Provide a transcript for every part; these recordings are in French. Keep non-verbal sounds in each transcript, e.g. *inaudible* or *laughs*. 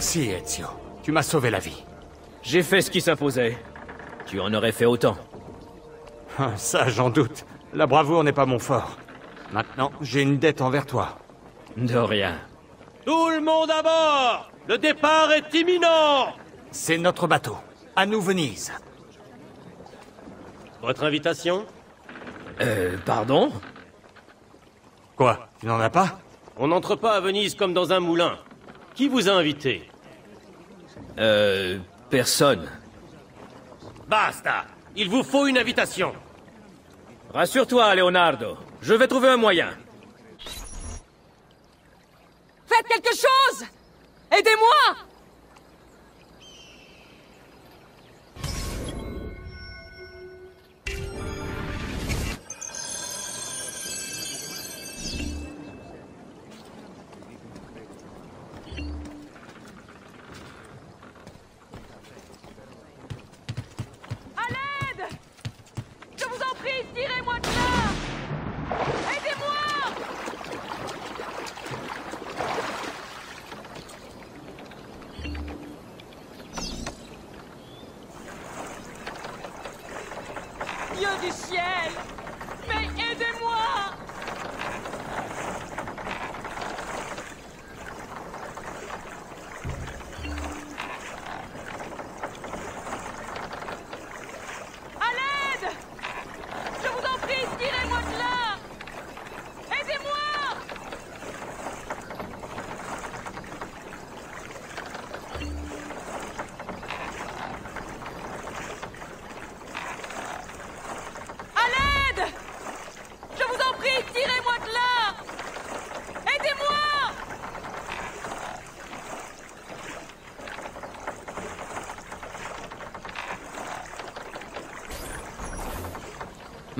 Merci, Ezio. Tu m'as sauvé la vie. J'ai fait ce qui s'imposait. Tu en aurais fait autant. Ah, Ça, j'en doute. La bravoure n'est pas mon fort. Maintenant, j'ai une dette envers toi. De rien. Tout le monde à bord Le départ est imminent C'est notre bateau. À nous, Venise. Votre invitation? Euh, pardon? Quoi Tu n'en as pas? On n'entre pas à Venise comme dans un moulin. Qui vous a invité Euh, personne. Basta Il vous faut une invitation Rassure-toi, Leonardo. Je vais trouver un moyen. Faites quelque chose Aidez-moi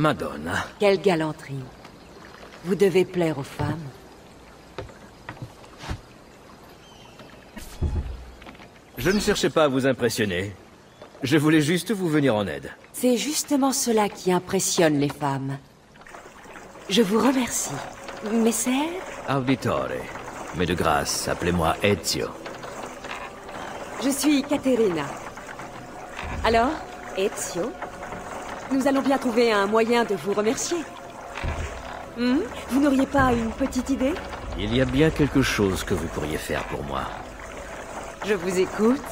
Madonna. Quelle galanterie. Vous devez plaire aux femmes. Je ne cherchais pas à vous impressionner. Je voulais juste vous venir en aide. C'est justement cela qui impressionne les femmes. Je vous remercie. Messer Auditore. Mais de grâce, appelez-moi Ezio. Je suis Caterina. Alors, Ezio? Nous allons bien trouver un moyen de vous remercier. Hmm? Vous n'auriez pas une petite idée? Il y a bien quelque chose que vous pourriez faire pour moi. Je vous écoute.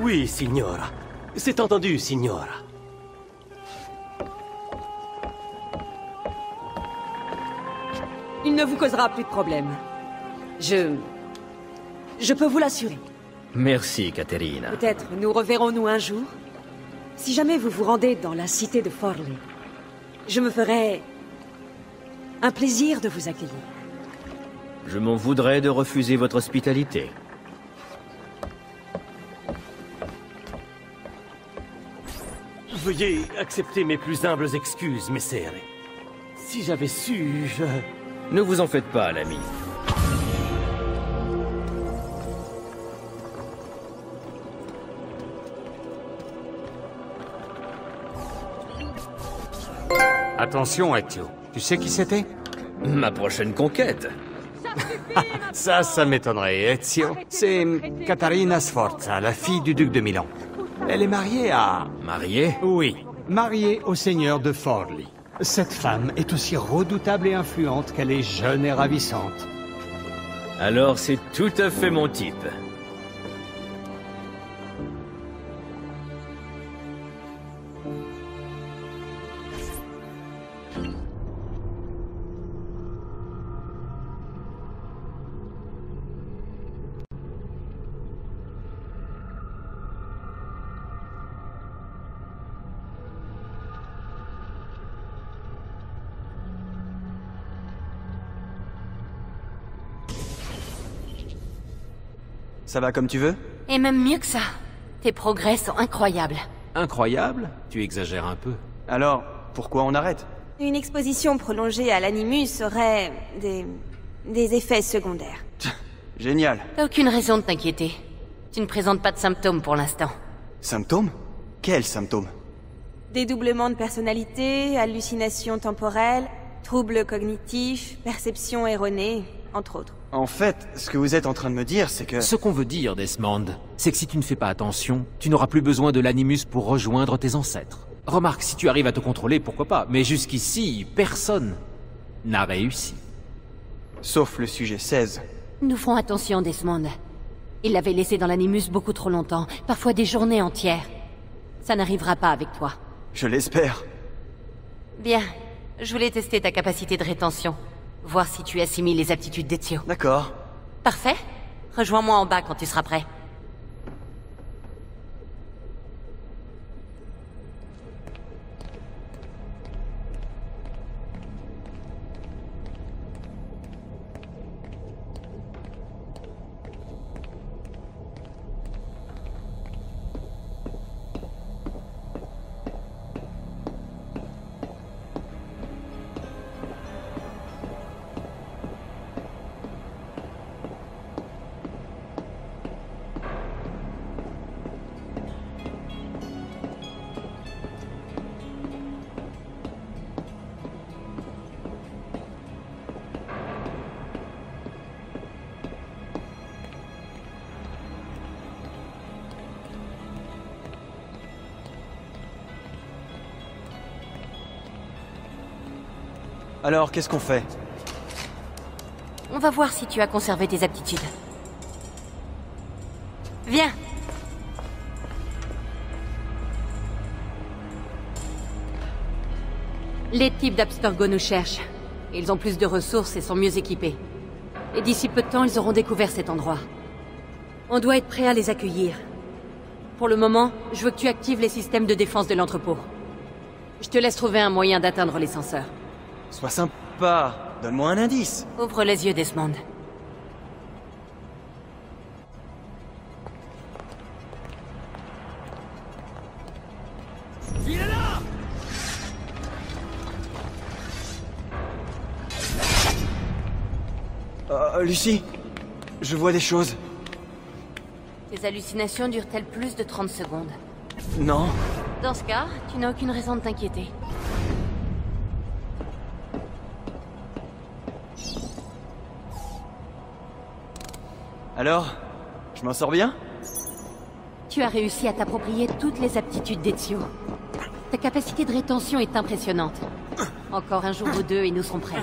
Oui, signora. C'est entendu, signora. Il ne vous causera plus de problème. Je... Je peux vous l'assurer. Merci, Caterina. Peut-être nous reverrons-nous un jour. Si jamais vous vous rendez dans la cité de Forley, je me ferai un plaisir de vous accueillir. Je m'en voudrais de refuser votre hospitalité. Veuillez accepter mes plus humbles excuses, messere. Si j'avais su, je... Ne vous en faites pas, l'ami. Attention, Ezio. Tu sais qui c'était? Ma prochaine conquête. *laughs* Ça, ça m'étonnerait, Ezio. C'est Catarina Sforza, la fille du duc de Milan. Elle est mariée à... Mariée Oui. Mariée au seigneur de Forley. Cette femme est aussi redoutable et influente qu'elle est jeune et ravissante. Alors c'est tout à fait mon type. Ça va comme tu veux Et même mieux que ça. Tes progrès sont incroyables. Incroyable Tu exagères un peu. Alors, pourquoi on arrête? Une exposition prolongée à l'animus aurait des... des effets secondaires. *laughs* Génial. T'as aucune raison de t'inquiéter. Tu ne présentes pas de symptômes pour l'instant. Symptômes? Quels symptômes? Dédoublement de personnalité, hallucinations temporelles, troubles cognitifs, perception erronée, entre autres. En fait, ce que vous êtes en train de me dire, c'est que... Ce qu'on veut dire, Desmond, c'est que si tu ne fais pas attention, tu n'auras plus besoin de l'animus pour rejoindre tes ancêtres. Remarque, si tu arrives à te contrôler, pourquoi pas, mais jusqu'ici, personne n'a réussi. Sauf le sujet 16. Nous ferons attention, Desmond. Il l'avait laissé dans l'animus beaucoup trop longtemps, parfois des journées entières. Ça n'arrivera pas avec toi. Je l'espère. Bien. Je voulais tester ta capacité de rétention. Voir si tu assimiles les aptitudes d'Ezio. D'accord. Parfait. Rejoins-moi en bas quand tu seras prêt. Qu'est-ce qu'on fait On va voir si tu as conservé tes aptitudes. Viens Les types d'Abstergo nous cherchent. Ils ont plus de ressources et sont mieux équipés. Et d'ici peu de temps, ils auront découvert cet endroit. On doit être prêt à les accueillir. Pour le moment, je veux que tu actives les systèmes de défense de l'entrepôt. Je te laisse trouver un moyen d'atteindre les senseurs. Sois sympa. Donne-moi un indice. Ouvre les yeux, Desmond. Euh, Lucie Je vois des choses. Tes hallucinations durent-elles plus de 30 secondes? Non Dans ce cas, tu n'as aucune raison de t'inquiéter. Alors Je m'en sors bien? Tu as réussi à t'approprier toutes les aptitudes d'Ezio. Ta capacité de rétention est impressionnante. Encore un jour ou deux et nous serons prêts.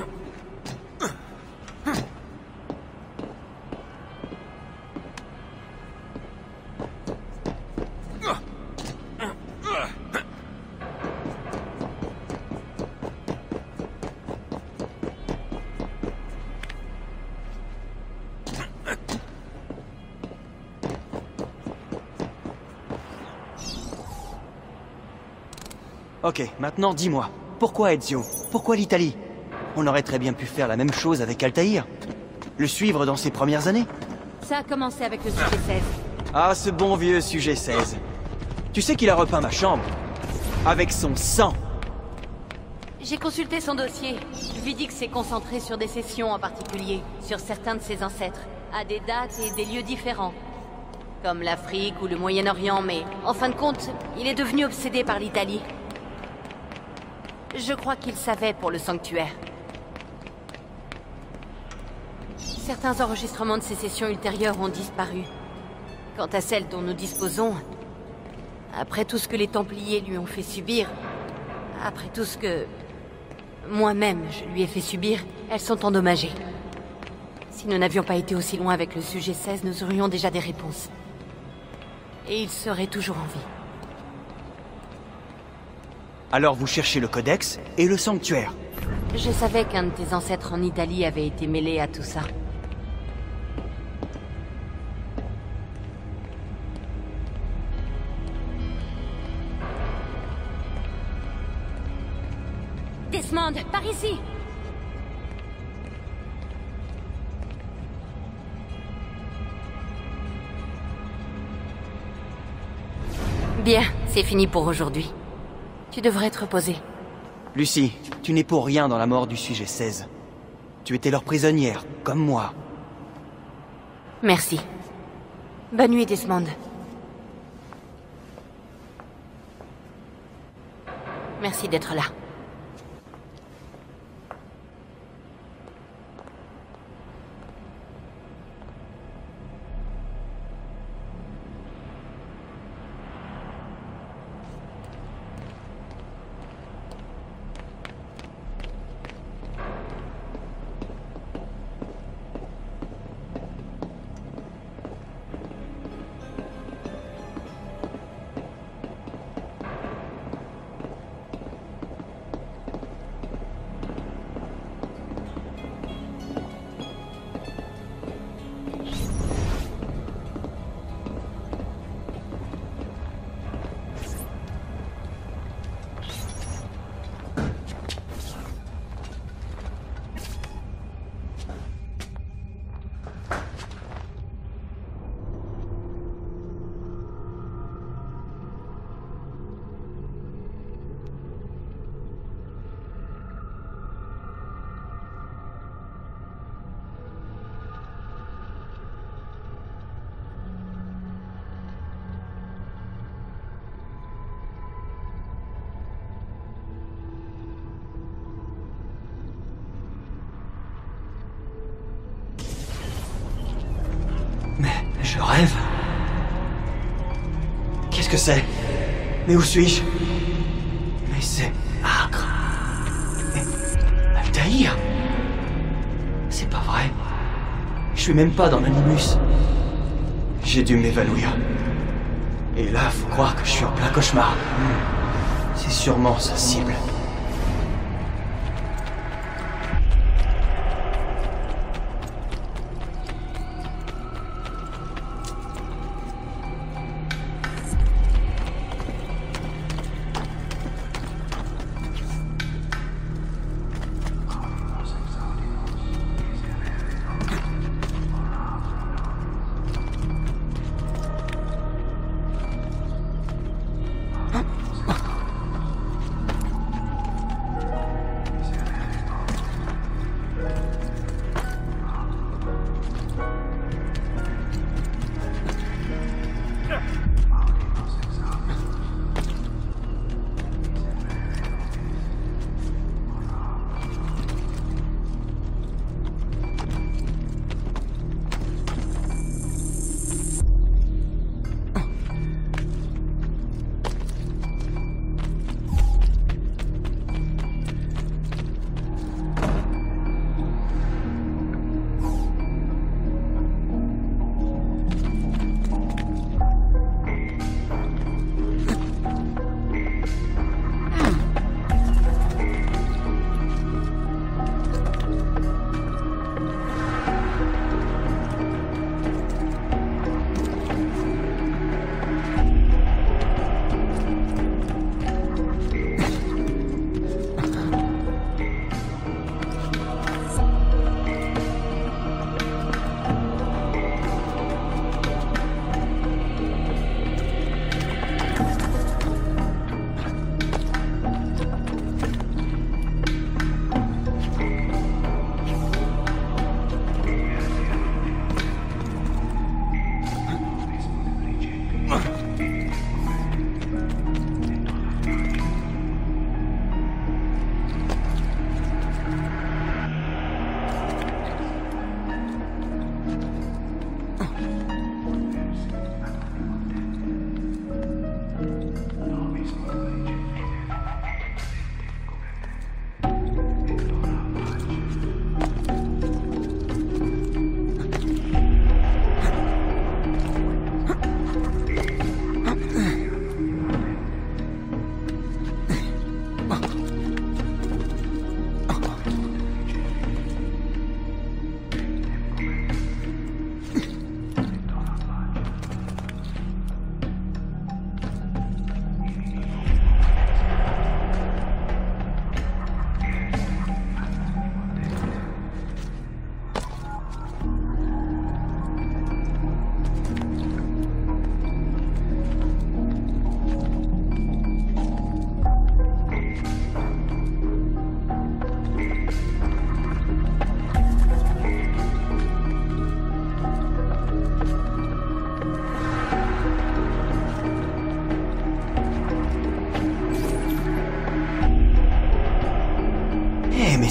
Ok, maintenant dis-moi, pourquoi Ezio? Pourquoi l'Italie? On aurait très bien pu faire la même chose avec Altaïr. Le suivre dans ses premières années. Ça a commencé avec le sujet 16. Ah, ce bon vieux sujet 16. Tu sais qu'il a repeint ma chambre Avec son sang J'ai consulté son dossier. Je lui dis que c'est concentré sur des sessions en particulier, sur certains de ses ancêtres, à des dates et des lieux différents. Comme l'Afrique ou le Moyen-Orient, mais en fin de compte, il est devenu obsédé par l'Italie. Je crois qu'il savait pour le sanctuaire. Certains enregistrements de ces sessions ultérieures ont disparu. Quant à celles dont nous disposons, après tout ce que les Templiers lui ont fait subir, après tout ce que moi-même je lui ai fait subir, elles sont endommagées. Si nous n'avions pas été aussi loin avec le sujet 16, nous aurions déjà des réponses. Et il serait toujours en vie. Alors vous cherchez le codex et le sanctuaire. Je savais qu'un de tes ancêtres en Italie avait été mêlé à tout ça. Desmond, par ici Bien, c'est fini pour aujourd'hui. Tu devrais te reposer. Lucie, tu n'es pour rien dans la mort du sujet 16. Tu étais leur prisonnière, comme moi. Merci. Bonne nuit, Desmond. Merci d'être là. C'est Mais où suis-je? Mais c'est Acre. Altaïr C'est pas vrai. Je suis même pas dans l'animus. J'ai dû m'évanouir. Et là, faut croire que je suis en plein cauchemar. C'est sûrement sa cible.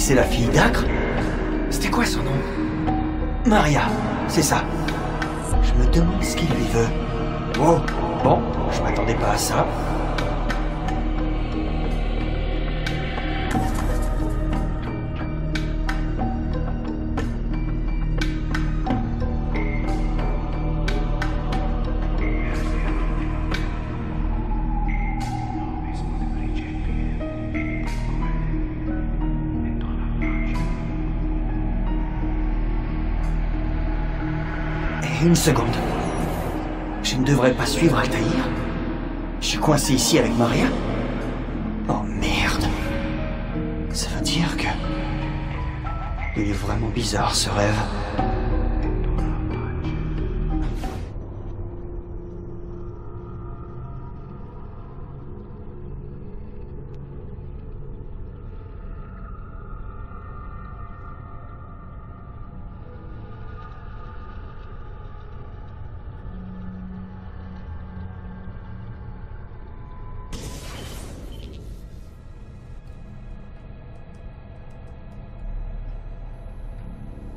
C'est la fille d'Acre C'était quoi son nom? Maria, c'est ça. Je me demande ce qu'il lui veut. Oh, bon, je m'attendais pas à ça. Seconde. Je ne devrais pas suivre Altaïr Je suis coincé ici avec Maria Oh merde. Ça veut dire que... Il est vraiment bizarre ce rêve.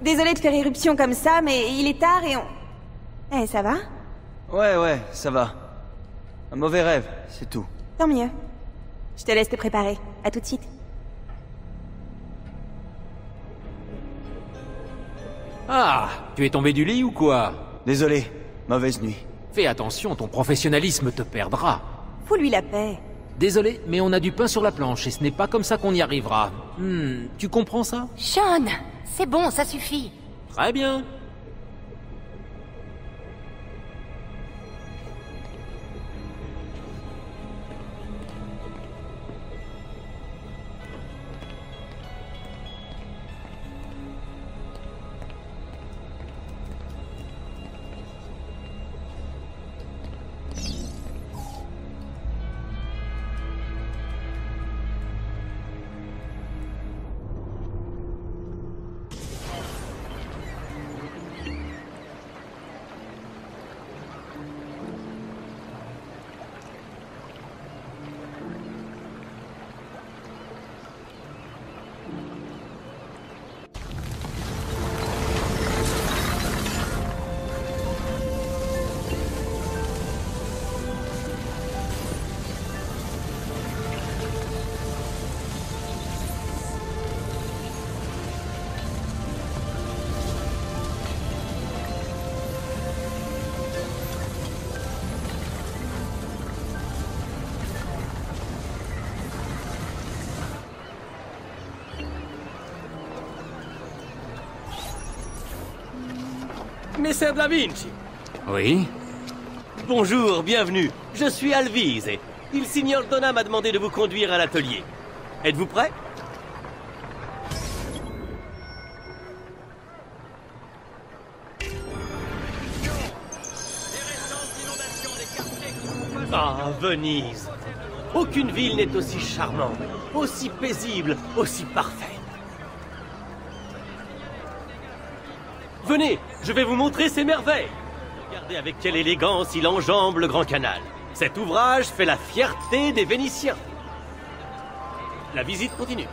Désolée de faire éruption comme ça, mais il est tard et on... Eh, ça va? Ouais, ouais, ça va. Un mauvais rêve, c'est tout. Tant mieux. Je te laisse te préparer. À tout de suite. Ah, tu es tombé du lit ou quoi? Désolé, mauvaise nuit. Fais attention, ton professionnalisme te perdra. Fous-lui la paix. Désolé, mais on a du pain sur la planche et ce n'est pas comme ça qu'on y arrivera. Hmm, tu comprends ça? Sean C'est bon, ça suffit. Très bien. Messer Da Vinci. Oui Bonjour, bienvenue. Je suis Alvise il signor Donna m'a demandé de vous conduire à l'atelier. Êtes-vous prêt? Ah, Venise. Aucune ville n'est aussi charmante, aussi paisible, aussi parfaite. Venez, je vais vous montrer ces merveilles. Regardez avec quelle élégance il enjambe le Grand Canal. Cet ouvrage fait la fierté des Vénitiens. La visite continue.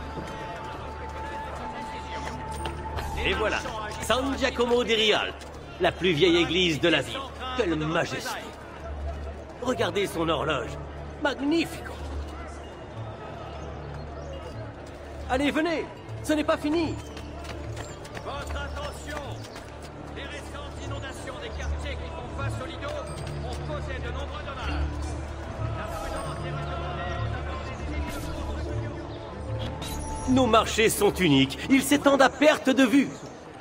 Et voilà, San Giacomo di Rialto, la plus vieille église de la ville. Quelle majesté. Regardez son horloge. Magnifique. Allez, venez, ce n'est pas fini. Nos marchés sont uniques. Ils s'étendent à perte de vue.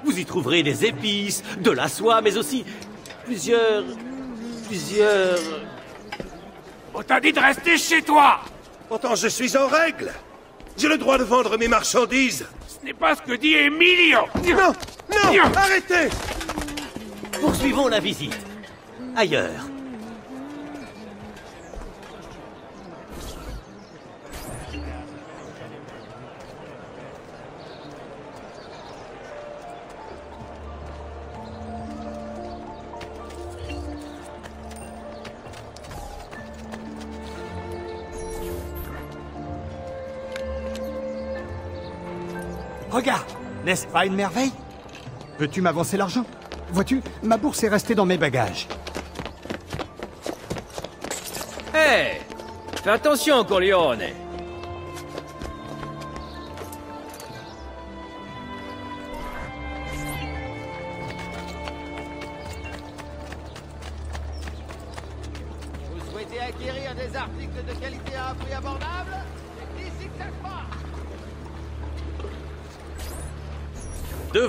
Vous y trouverez des épices, de la soie, mais aussi plusieurs... plusieurs... On t'a dit de rester chez toi Pourtant, je suis en règle. J'ai le droit de vendre mes marchandises. Ce n'est pas ce que dit Emilio. Non, non, arrêtez Poursuivons la visite. Ailleurs. N'est-ce pas une merveille? Peux-tu m'avancer l'argent? Vois-tu, ma bourse est restée dans mes bagages. Hé Fais attention, Corleone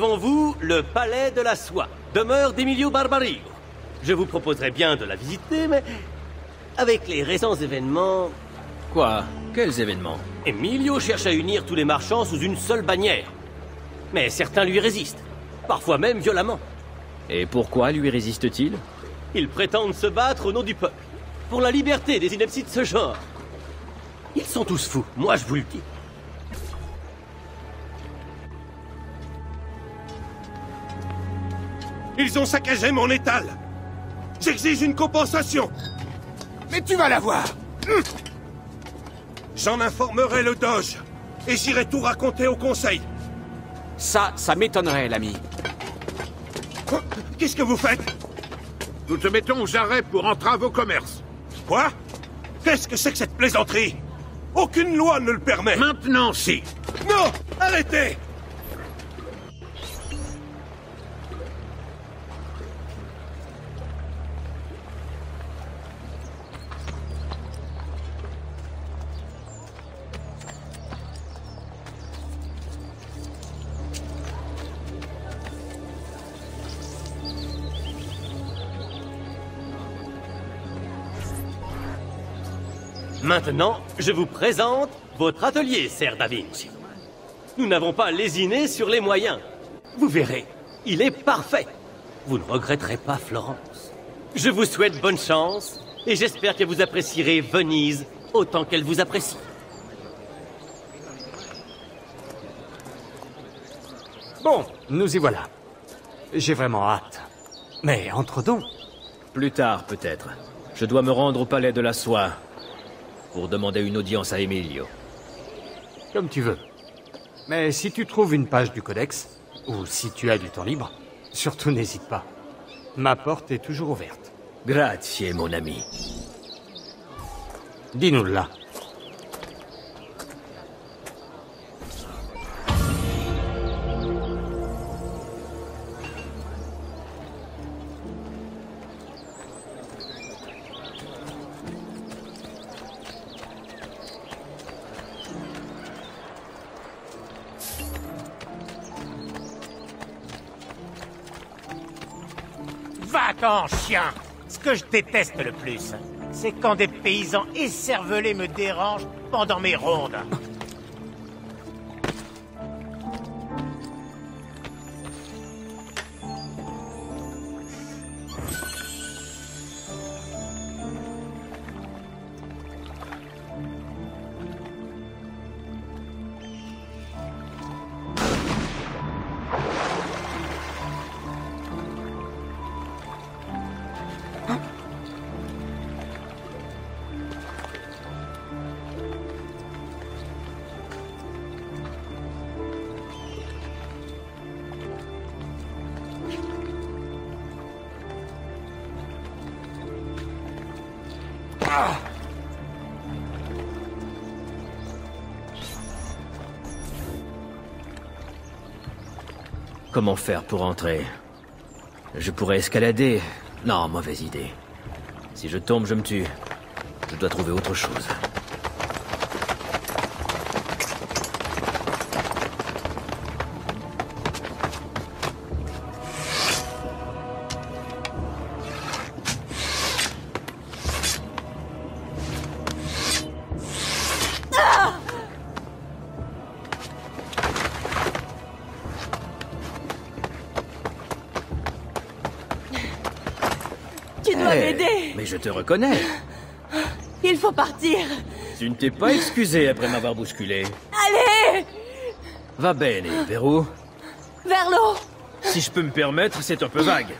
Devant vous, le palais de la soie, demeure d'Emilio Barbario. Je vous proposerais bien de la visiter, mais avec les récents événements... Quoi? Quels événements? Emilio cherche à unir tous les marchands sous une seule bannière. Mais certains lui résistent, parfois même violemment. Et pourquoi lui résiste-t-il? Ils prétendent se battre au nom du peuple, pour la liberté des inepties de ce genre. Ils sont tous fous, moi je vous le dis. Ils ont saccagé mon étal. J'exige une compensation. Mais tu vas l'avoir Hum. J'en informerai le Doge. Et j'irai tout raconter au conseil. Ça, ça m'étonnerait, l'ami. Qu'est-ce que vous faites? Nous te mettons aux arrêts pour entrave au commerce. Quoi? Qu'est-ce que c'est que cette plaisanterie? Aucune loi ne le permet. Maintenant, si. Non Arrêtez Maintenant, je vous présente votre atelier, Ser Da Vinci. Nous n'avons pas lésiné sur les moyens. Vous verrez, il est parfait. Vous ne regretterez pas Florence. Je vous souhaite bonne chance et j'espère que vous apprécierez Venise autant qu'elle vous apprécie. Bon, nous y voilà. J'ai vraiment hâte. Mais entre donc. Plus tard, peut-être. Je dois me rendre au palais de la soie pour demander une audience à Emilio. Comme tu veux. Mais si tu trouves une page du codex, ou si tu as du temps libre, surtout n'hésite pas. Ma porte est toujours ouverte. Grazie, mon ami. Dis-nous là. Va-t'en, chien Ce que je déteste le plus, c'est quand des paysans écervelés me dérangent pendant mes rondes. Comment faire pour entrer Je pourrais escalader. Non, mauvaise idée. Si je tombe, je me tue. Je dois trouver autre chose. Mais je te reconnais. Il faut partir Tu ne t'es pas excusé après m'avoir bousculé. Allez Va bene, Pérou. Vers l'eau Si je peux me permettre, c'est un peu vague.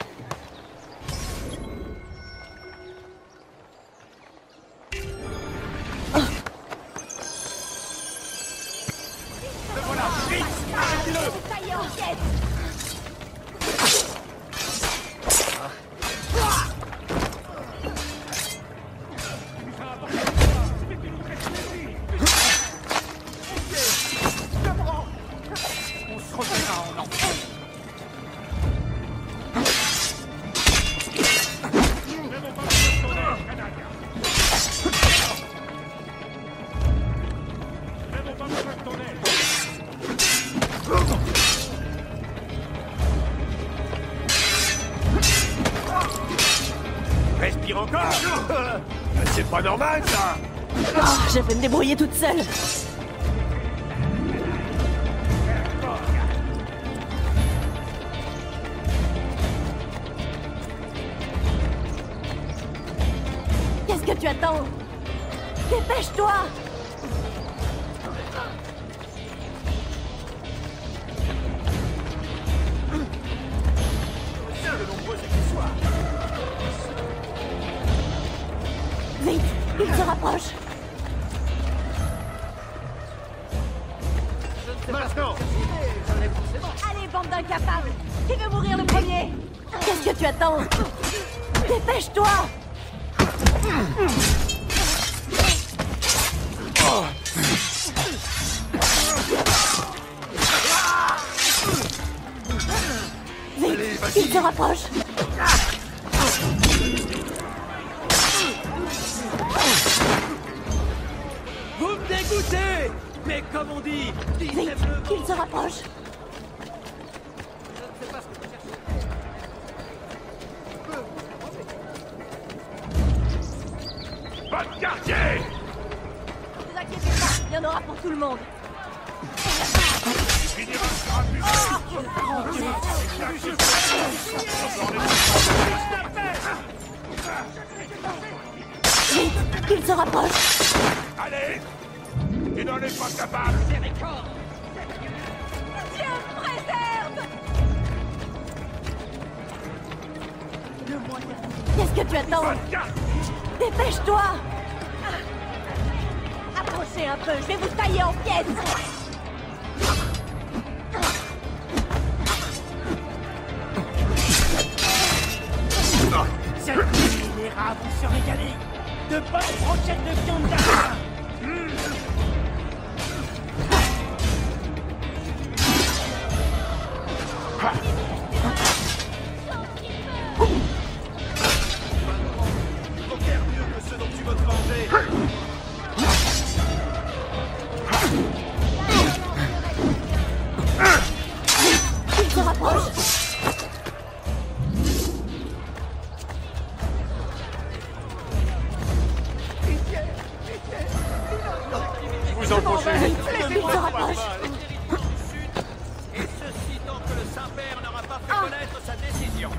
encore. Ah, c'est pas normal, ça. Oh, Je vais me débrouiller toute seule. Qu'est-ce que tu attends? Dépêche-toi! Il y en aura pour tout le monde. Vite Il se rapproche. Allez Tu n'en es pas capable. Dieu préserve. Qu'est-ce que tu attends? Dépêche-toi Approchez un peu, je vais vous tailler en pièces fait connaître sa décision.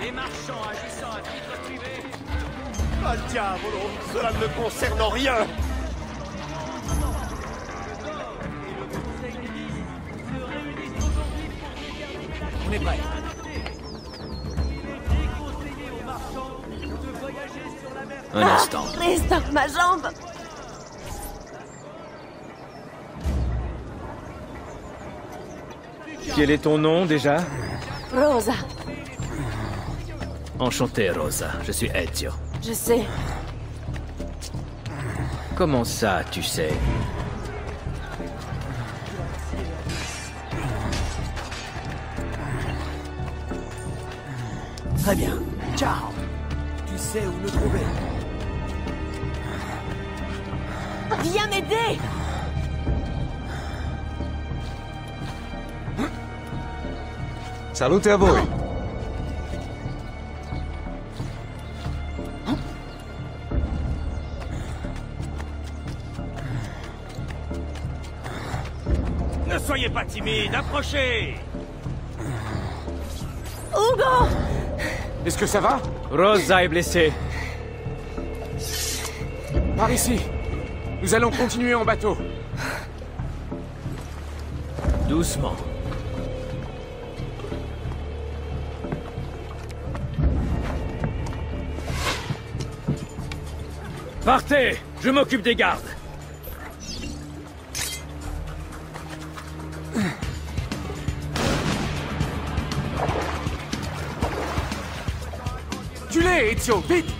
Les marchands agissant à titre privé Ah diavolo Cela ne me concerne en rien On est prêt. Un instant. Christophe, ma jambe Quel est ton nom déjà? Rosa, Enchanté, Rosa. Je suis Ezio. je sais. Comment ça, tu sais? Très bien. Ciao. Tu sais où le trouver. Viens m'aider Salute a voi. Ne soyez pas timide, approchez Hugo Est-ce que ça va? Rosa est blessée. Par ici. Nous allons continuer en bateau. Doucement. Partez Je m'occupe des gardes. Tu l'es, Ezio, vite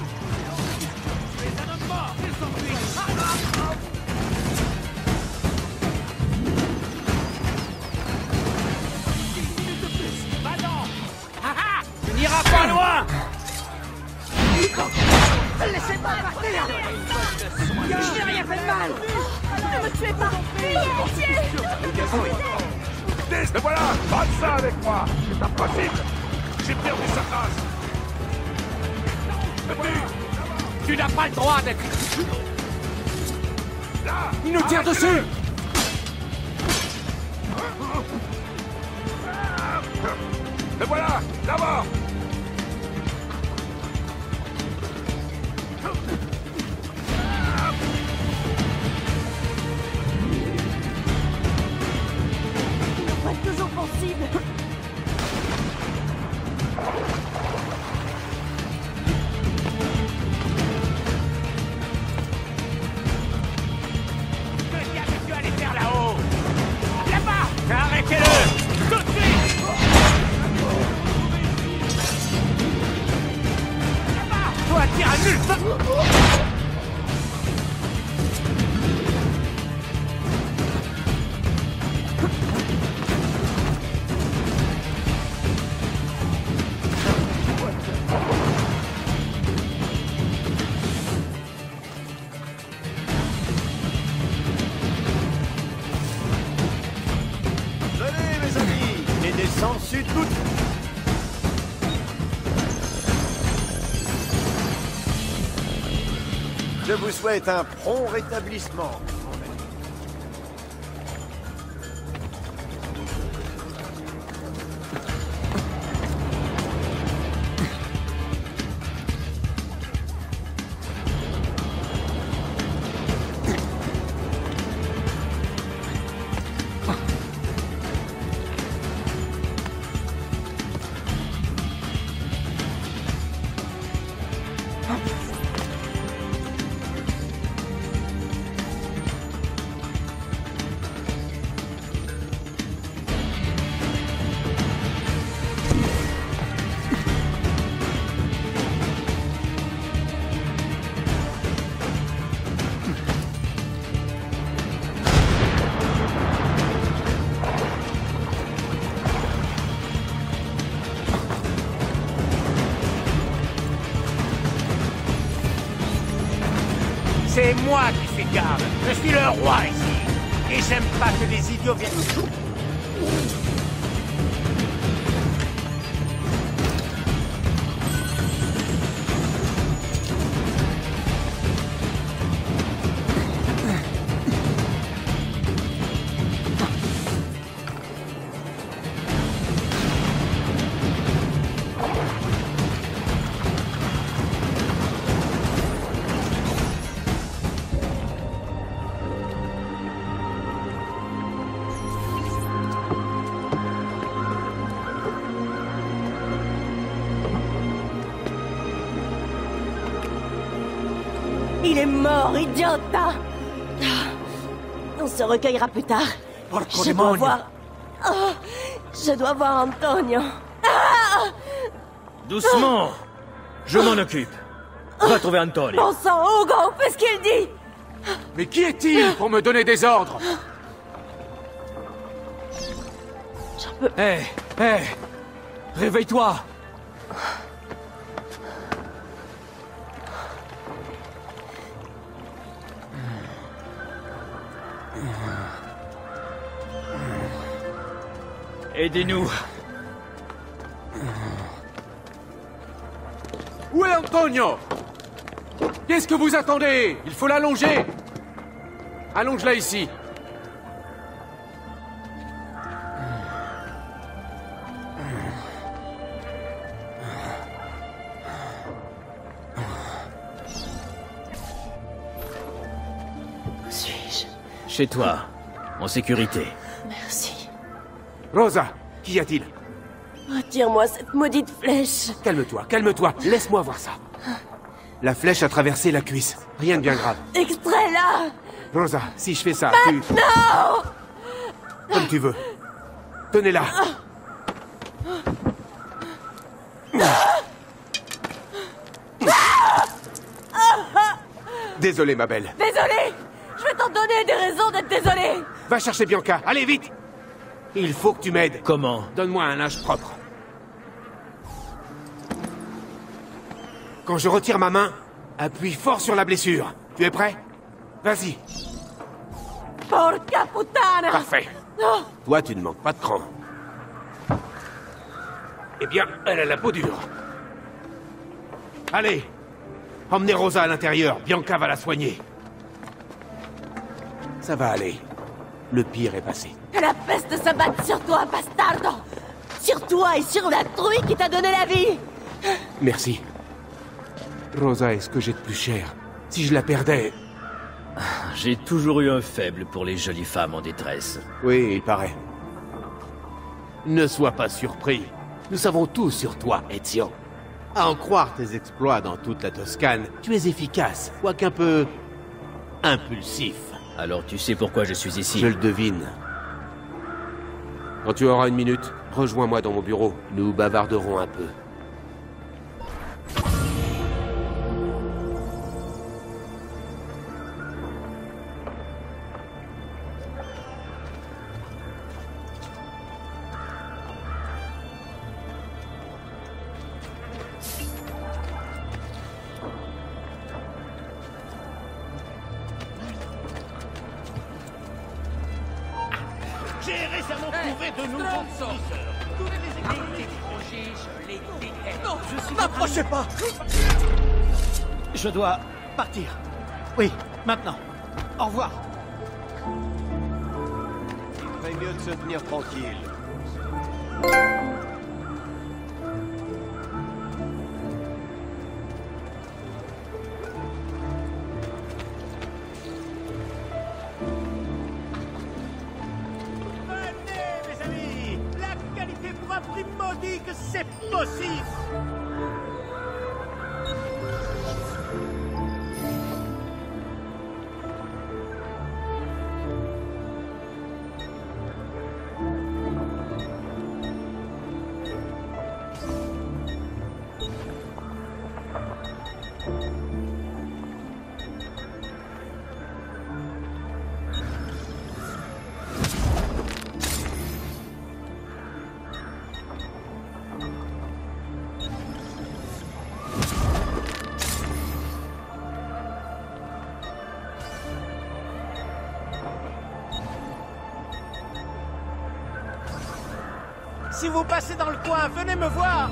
vous souhaite un prompt rétablissement. Je suis le roi ici. Et j'aime pas que les idiots viennent... Il idiota On se recueillera plus tard. Porco Je dois demonio. voir... Oh, je dois voir Antonio. Ah Doucement Je m'en occupe. Va trouver Antonio. Bon sang, Hugo, fais ce qu'il dit Mais qui est-il pour me donner des ordres? Hé, hé Réveille-toi Aidez-nous. Où est Antonio? Qu'est-ce que vous attendez? Il faut l'allonger Allonge-la ici. Où suis-je? Chez toi, en sécurité. Rosa, qu'y a-t-il? Retire-moi cette maudite flèche. Calme-toi, calme-toi, laisse-moi voir ça. La flèche a traversé la cuisse. Rien de bien grave. Extrais-la Rosa, si je fais ça, tu... Non Comme tu veux. Tenez-la. Désolé, ma belle. Désolé Je vais t'en donner des raisons d'être désolé Va chercher Bianca, allez vite Il faut que tu m'aides. Comment? Donne-moi un linge propre. Quand je retire ma main, appuie fort sur la blessure. Tu es prêt? Vas-y. Porca puttana Parfait. Non Toi, tu ne manques pas de cran. Eh bien, elle a la peau dure. Allez Emmenez Rosa à l'intérieur, Bianca va la soigner. Ça va aller. Le pire est passé. Que la peste s'abatte sur toi, bastardo Sur toi et sur la truie qui t'a donné la vie Merci. Rosa est ce que j'ai de plus cher? Si je la perdais... J'ai toujours eu un faible pour les jolies femmes en détresse. Oui, il paraît. Ne sois pas surpris. Nous savons tout sur toi, Ezio. À en croire tes exploits dans toute la Toscane, tu es efficace, quoiqu'un peu... impulsif. Alors tu sais pourquoi je suis ici Je le devine. Quand tu auras une minute, rejoins-moi dans mon bureau. Nous bavarderons un peu. Trouvé de nouveaux fournisseurs. Toutes les équipes je les déteste. Non, je suis N'approchez pas Je dois partir. Oui, maintenant. Au revoir. Il ferait mieux de se tenir tranquille. Si vous passez dans le coin, venez me voir.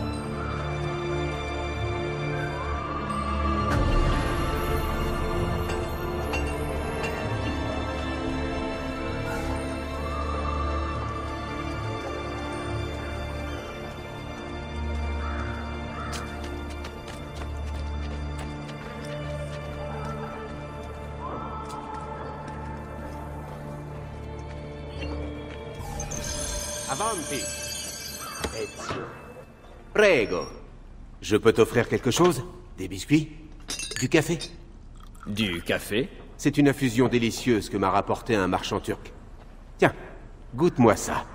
Prego. Je peux t'offrir quelque chose? Des biscuits? Du café? Du café C'est une infusion délicieuse que m'a rapporté un marchand turc. Tiens, goûte-moi ça.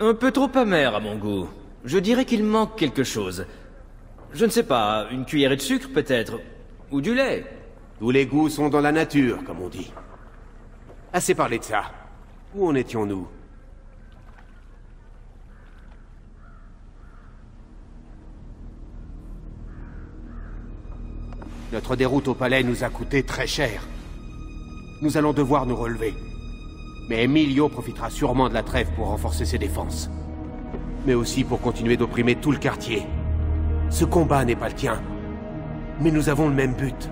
Un peu trop amer à mon goût. Je dirais qu'il manque quelque chose. Je ne sais pas, une cuillerée de sucre peut-être Ou du lait Tous les goûts sont dans la nature, comme on dit. Assez parlé de ça. Où en étions-nous? Notre déroute au palais nous a coûté très cher. Nous allons devoir nous relever. Mais Emilio profitera sûrement de la trêve pour renforcer ses défenses. Mais aussi pour continuer d'opprimer tout le quartier. Ce combat n'est pas le tien. Mais nous avons le même but.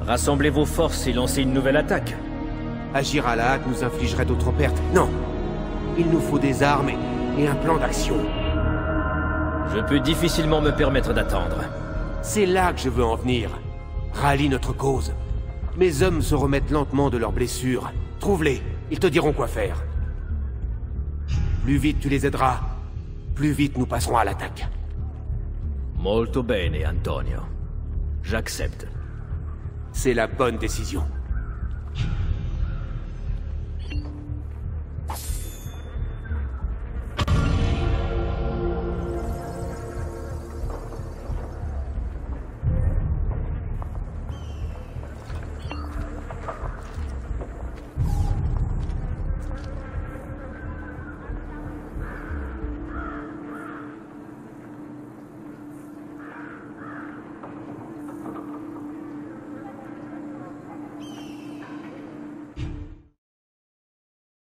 Rassemblez vos forces et lancez une nouvelle attaque. Agir à la hâte nous infligerait d'autres pertes. Non. Il nous faut des armes et, et un plan d'action. Je peux difficilement me permettre d'attendre. C'est là que je veux en venir. Rallie notre cause. Mes hommes se remettent lentement de leurs blessures. Trouve-les, ils te diront quoi faire. Plus vite tu les aideras, plus vite nous passerons à l'attaque. Molto bene, Antonio. J'accepte. C'est la bonne décision.